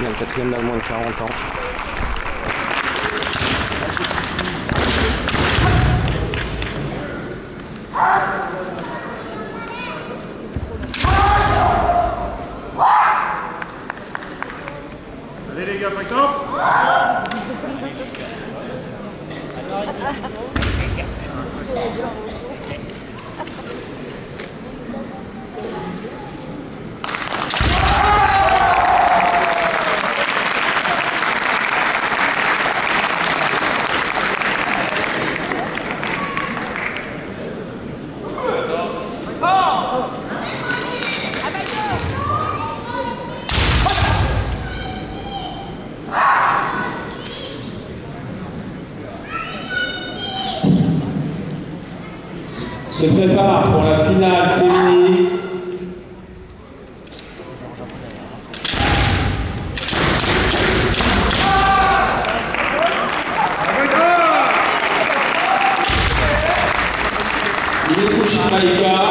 Finale quatrième dans le moins de 40 ans. Allez les gars, top se prépare pour la finale féminine. Il est Maïka.